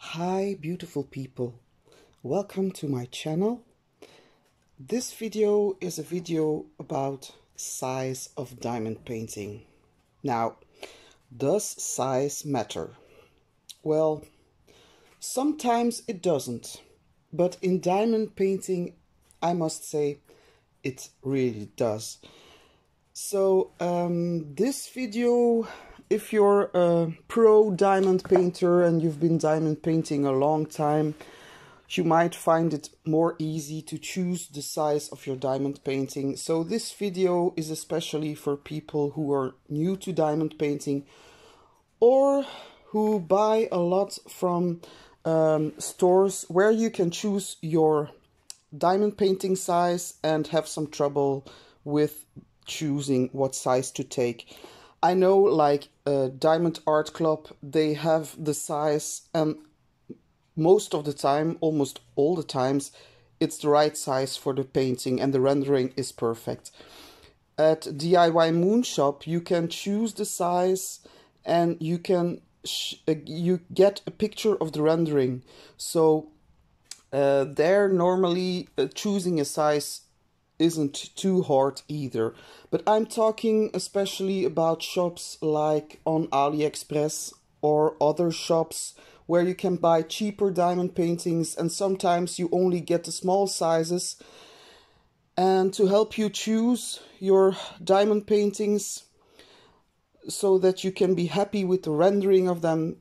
Hi beautiful people, welcome to my channel. This video is a video about size of diamond painting. Now, does size matter? Well, sometimes it doesn't, but in diamond painting I must say it really does. So um, this video if you're a pro diamond painter and you've been diamond painting a long time, you might find it more easy to choose the size of your diamond painting. So this video is especially for people who are new to diamond painting or who buy a lot from um, stores where you can choose your diamond painting size and have some trouble with choosing what size to take. I know like uh, Diamond Art Club, they have the size and most of the time, almost all the times, it's the right size for the painting and the rendering is perfect. At DIY Moon Shop, you can choose the size and you can uh, you get a picture of the rendering. So uh, there normally uh, choosing a size isn't too hard either. But I'm talking especially about shops like on AliExpress or other shops where you can buy cheaper diamond paintings and sometimes you only get the small sizes. And to help you choose your diamond paintings so that you can be happy with the rendering of them,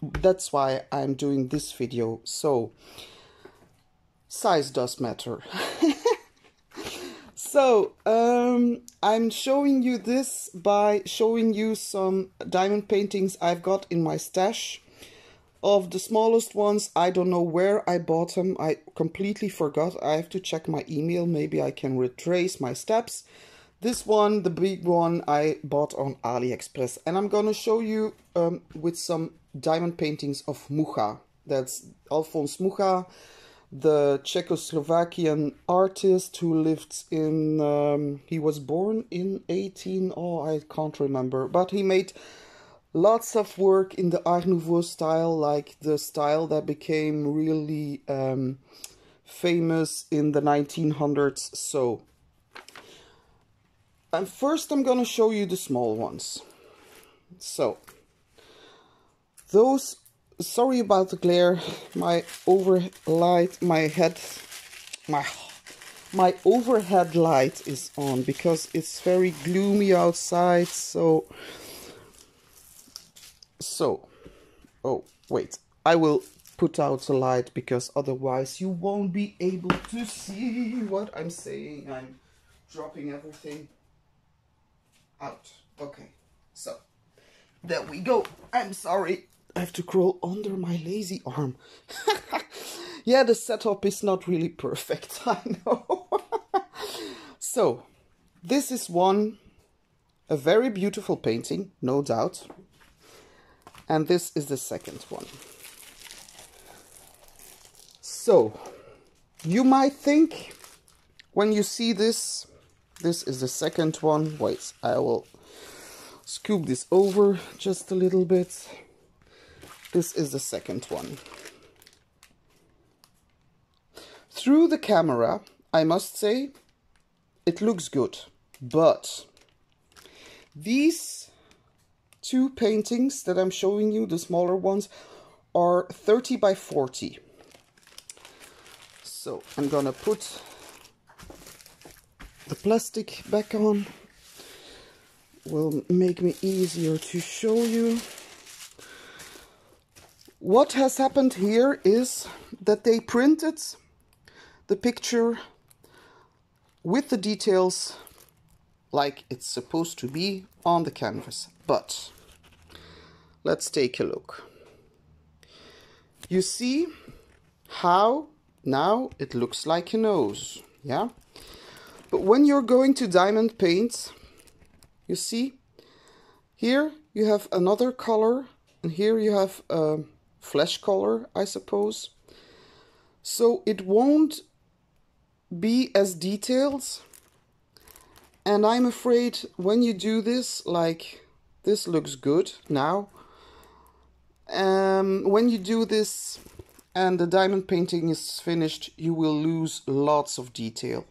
that's why I'm doing this video. So, size does matter. So, um, I'm showing you this by showing you some diamond paintings I've got in my stash. Of the smallest ones, I don't know where I bought them. I completely forgot. I have to check my email. Maybe I can retrace my steps. This one, the big one, I bought on AliExpress. And I'm gonna show you um, with some diamond paintings of Mucha. That's Alphonse Mucha the Czechoslovakian artist who lived in, um, he was born in 18, oh, I can't remember, but he made lots of work in the Art Nouveau style, like the style that became really um, famous in the 1900s. So, and first I'm gonna show you the small ones. So, those sorry about the glare. My overlight my head my my overhead light is on because it's very gloomy outside so so oh wait. I will put out the light because otherwise you won't be able to see what I'm saying. I'm dropping everything out. Okay so there we go. I'm sorry I have to crawl under my lazy arm. yeah, the setup is not really perfect, I know. so, this is one, a very beautiful painting, no doubt. And this is the second one. So, you might think when you see this, this is the second one. Wait, I will scoop this over just a little bit. This is the second one. Through the camera, I must say, it looks good. But these two paintings that I'm showing you, the smaller ones, are 30 by 40. So I'm gonna put the plastic back on. Will make me easier to show you. What has happened here is that they printed the picture with the details like it's supposed to be on the canvas. But let's take a look. You see how now it looks like a nose, yeah? But when you're going to diamond paint, you see, here you have another color and here you have a flesh color, I suppose. So it won't be as detailed. And I'm afraid when you do this, like this looks good now. Um, when you do this and the diamond painting is finished, you will lose lots of detail.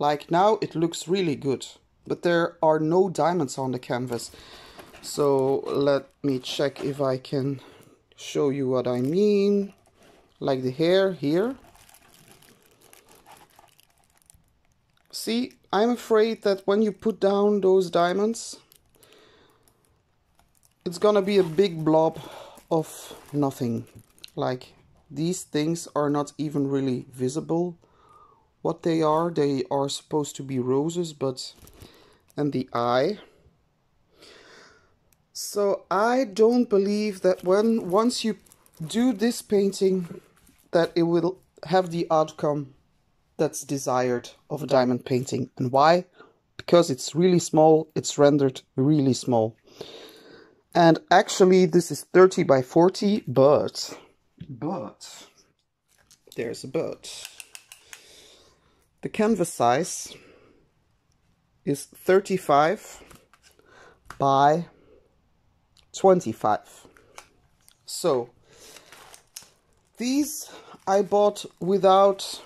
Like now it looks really good, but there are no diamonds on the canvas. So let me check if I can show you what I mean. Like the hair here. See, I'm afraid that when you put down those diamonds, it's gonna be a big blob of nothing. Like these things are not even really visible what they are. They are supposed to be roses, but and the eye. So I don't believe that when once you do this painting that it will have the outcome that's desired of a diamond painting. And why? Because it's really small, it's rendered really small. And actually this is 30 by 40, but, but, there's a but. The canvas size is 35 by 25. So, these I bought without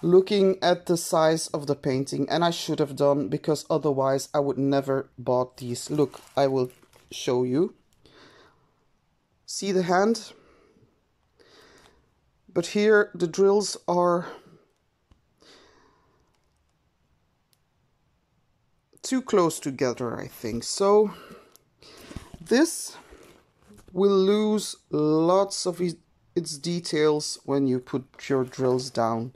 looking at the size of the painting and I should have done because otherwise I would never bought these. Look, I will show you. See the hand? But here the drills are too close together, I think. So this will lose lots of its details when you put your drills down.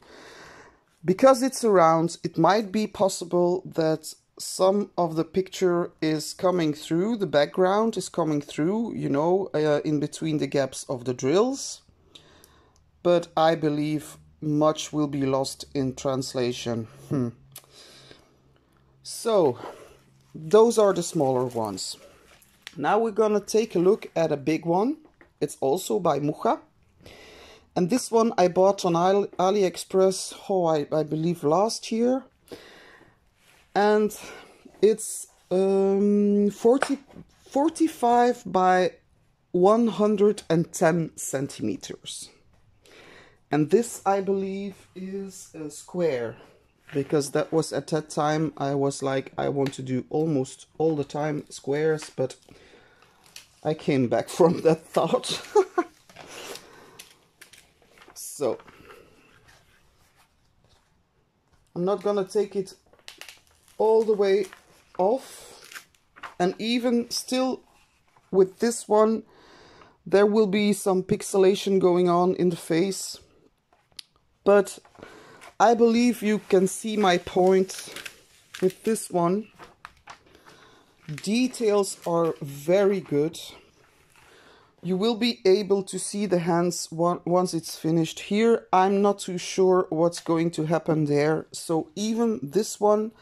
Because it's around, it might be possible that some of the picture is coming through, the background is coming through, you know, uh, in between the gaps of the drills. But I believe much will be lost in translation. Hmm. So, those are the smaller ones. Now we're gonna take a look at a big one. It's also by Mucha. And this one I bought on AliExpress, oh, I, I believe last year. And it's um, 40, 45 by 110 centimeters. And this, I believe, is a square. Because that was at that time, I was like, I want to do almost all the time squares. But I came back from that thought. So, I'm not gonna take it all the way off. And even still with this one, there will be some pixelation going on in the face. But I believe you can see my point with this one. Details are very good you will be able to see the hands once it's finished. Here, I'm not too sure what's going to happen there. So even this one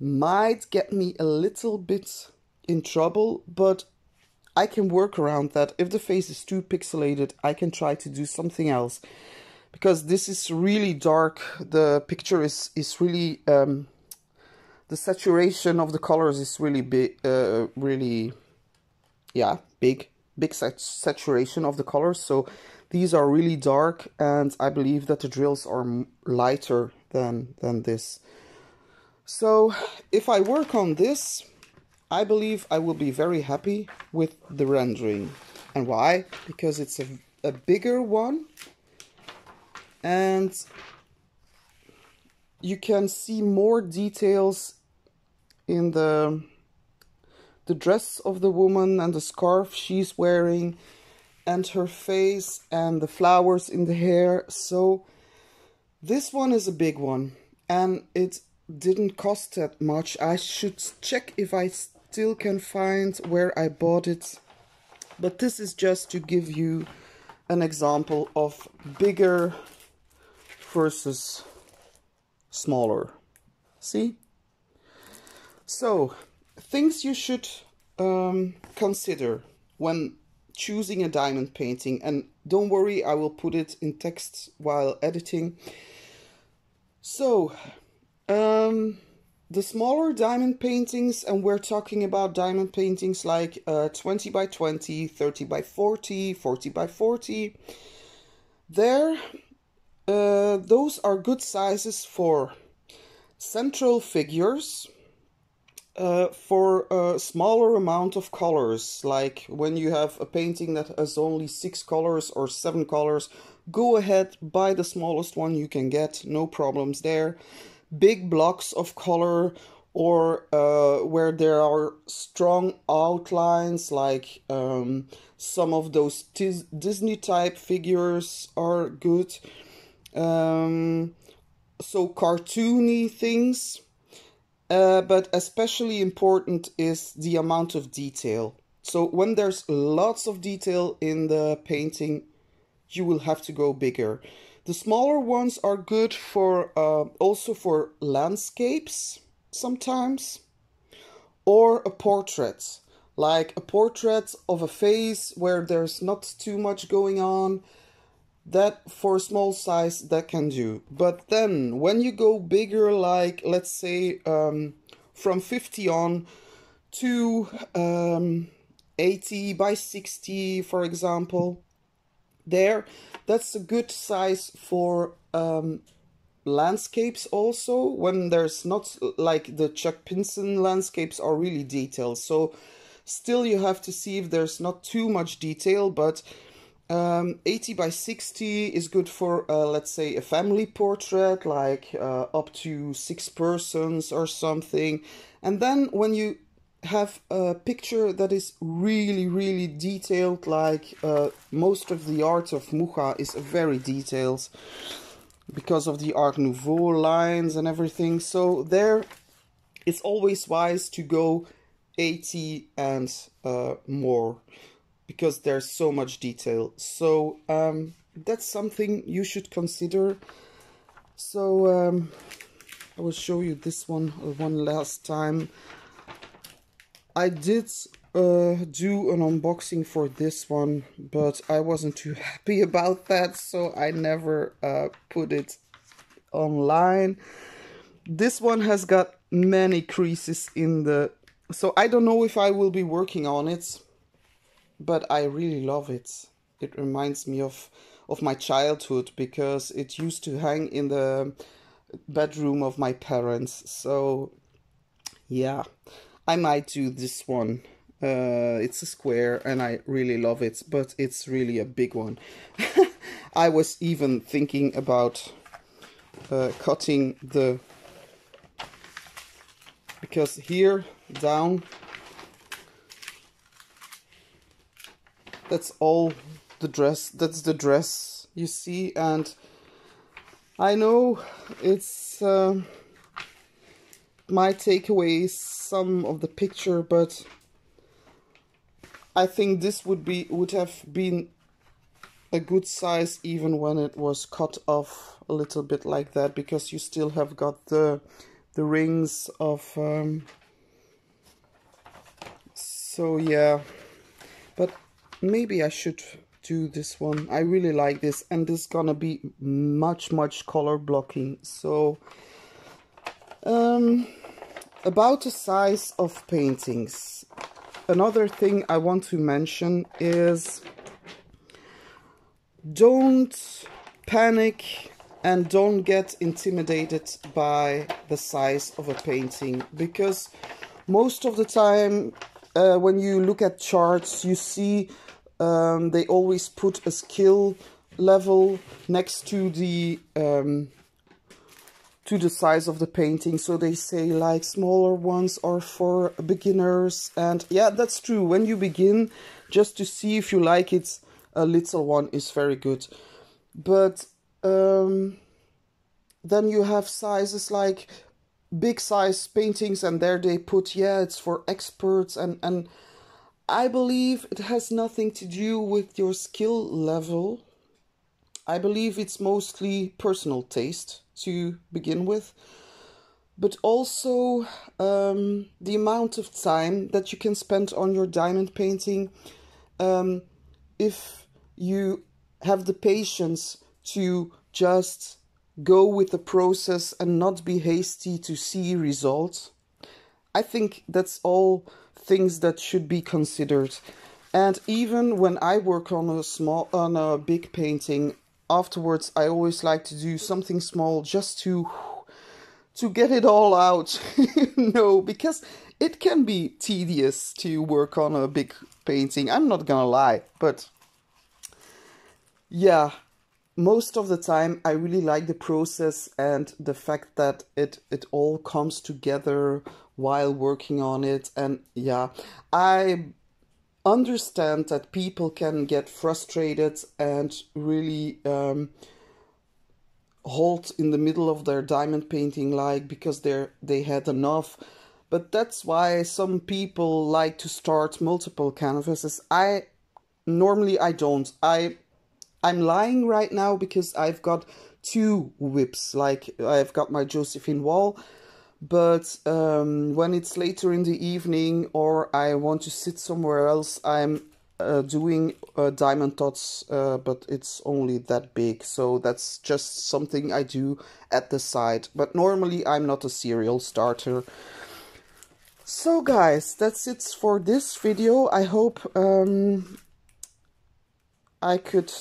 might get me a little bit in trouble, but I can work around that. If the face is too pixelated, I can try to do something else. Because this is really dark. The picture is, is really... Um, the saturation of the colors is really big, uh, really, yeah, big big sat saturation of the colors. So these are really dark and I believe that the drills are lighter than, than this. So if I work on this, I believe I will be very happy with the rendering. And why? Because it's a, a bigger one and you can see more details in the the dress of the woman and the scarf she's wearing and her face and the flowers in the hair. So this one is a big one and it didn't cost that much. I should check if I still can find where I bought it. But this is just to give you an example of bigger versus smaller. See? So, things you should um, consider when choosing a diamond painting and don't worry I will put it in text while editing so um, the smaller diamond paintings, and we're talking about diamond paintings like uh, 20 by 20, 30 by 40, 40 by 40, there, uh, those are good sizes for central figures, uh, for a smaller amount of colors, like when you have a painting that has only six colors or seven colors, go ahead, buy the smallest one you can get, no problems there. Big blocks of color or uh, where there are strong outlines like um, some of those Disney type figures are good. Um, so cartoony things. Uh, but especially important is the amount of detail. So when there's lots of detail in the painting, you will have to go bigger. The smaller ones are good for uh, also for landscapes sometimes or a portrait like a portrait of a face where there's not too much going on that for small size that can do. But then when you go bigger like let's say um, from 50 on to um, 80 by 60 for example there that's a good size for um, landscapes also when there's not like the Chuck Pinson landscapes are really detailed. So still you have to see if there's not too much detail but um, 80 by 60 is good for uh, let's say a family portrait like uh, up to six persons or something and then when you have a picture that is really, really detailed, like uh, most of the art of Mucha is very detailed because of the Art Nouveau lines and everything. So there, it's always wise to go 80 and uh, more because there's so much detail. So um, that's something you should consider. So um, I will show you this one one last time. I did uh, do an unboxing for this one, but I wasn't too happy about that, so I never uh, put it online. This one has got many creases in the... So I don't know if I will be working on it, but I really love it. It reminds me of, of my childhood, because it used to hang in the bedroom of my parents, so yeah. I might do this one. Uh, it's a square and I really love it, but it's really a big one. I was even thinking about uh, cutting the... Because here, down, that's all the dress, that's the dress you see, and I know it's... Uh, might take away some of the picture, but I think this would be would have been a good size even when it was cut off a little bit like that because you still have got the the rings of um, so yeah maybe I should do this one I really like this and this is gonna be much much color blocking so um about the size of paintings. Another thing I want to mention is don't panic and don't get intimidated by the size of a painting because most of the time uh, when you look at charts you see um, they always put a skill level next to the um, to the size of the painting. So they say like smaller ones are for beginners. And yeah, that's true. When you begin, just to see if you like it, a little one is very good. But um, then you have sizes like big size paintings and there they put, yeah, it's for experts. And, and I believe it has nothing to do with your skill level. I believe it's mostly personal taste to begin with, but also um, the amount of time that you can spend on your diamond painting. Um, if you have the patience to just go with the process and not be hasty to see results. I think that's all things that should be considered. And even when I work on a small on a big painting, afterwards I always like to do something small just to to get it all out. no, because it can be tedious to work on a big painting. I'm not gonna lie, but yeah, most of the time I really like the process and the fact that it it all comes together while working on it and yeah I understand that people can get frustrated and really um, halt in the middle of their diamond painting like because they're they had enough but that's why some people like to start multiple canvases I normally I don't I I'm lying right now because I've got two whips. Like I've got my Josephine Wall, but um, when it's later in the evening or I want to sit somewhere else, I'm uh, doing uh, diamond dots, uh, but it's only that big. So that's just something I do at the side. But normally I'm not a serial starter. So guys, that's it for this video. I hope um, I could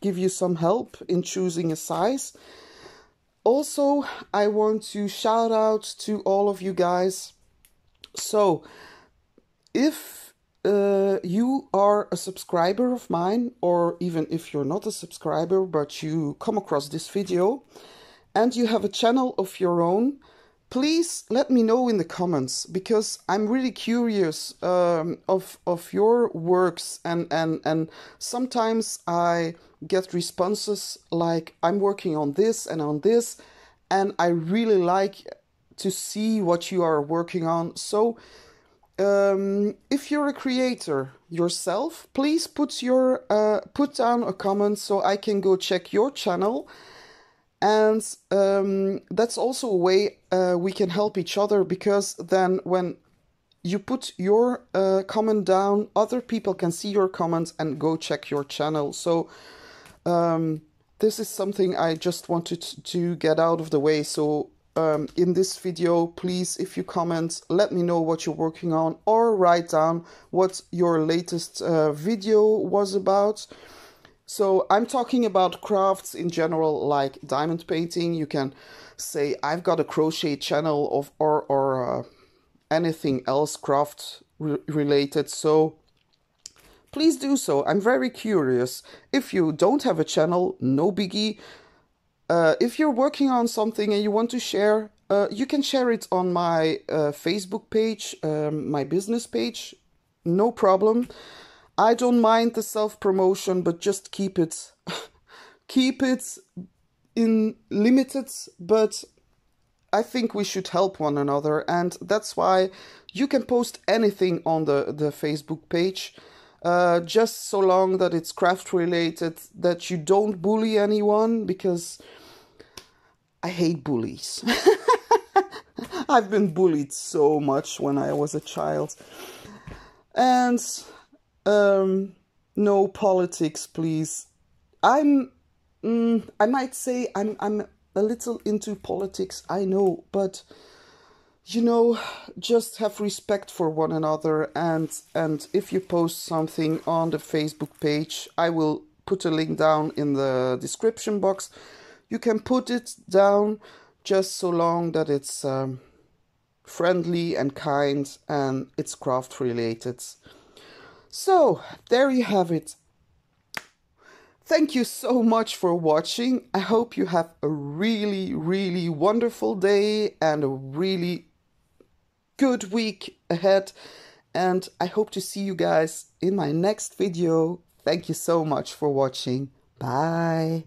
give you some help in choosing a size. Also, I want to shout out to all of you guys. So, if uh, you are a subscriber of mine, or even if you're not a subscriber but you come across this video and you have a channel of your own, please let me know in the comments because I'm really curious um, of of your works and and and sometimes I get responses like I'm working on this and on this and I really like to see what you are working on. So um, if you're a creator yourself please put your uh, put down a comment so I can go check your channel. And um, that's also a way uh, we can help each other because then when you put your uh, comment down other people can see your comments and go check your channel. So um, this is something i just wanted to get out of the way so um, in this video please if you comment let me know what you're working on or write down what your latest uh, video was about so I'm talking about crafts in general, like diamond painting. You can say I've got a crochet channel of or or uh, anything else craft re related. So please do so. I'm very curious. If you don't have a channel, no biggie. Uh, if you're working on something and you want to share, uh, you can share it on my uh, Facebook page, um, my business page, no problem. I don't mind the self promotion, but just keep it, keep it in limited. But I think we should help one another, and that's why you can post anything on the the Facebook page. Uh, just so long that it's craft related, that you don't bully anyone, because I hate bullies. I've been bullied so much when I was a child. And um, no politics, please. I'm, mm, I might say I'm, I'm a little into politics, I know, but you know, just have respect for one another and and if you post something on the Facebook page, I will put a link down in the description box. You can put it down just so long that it's um, friendly and kind and it's craft related. So, there you have it. Thank you so much for watching. I hope you have a really, really wonderful day and a really good week ahead. And I hope to see you guys in my next video. Thank you so much for watching. Bye.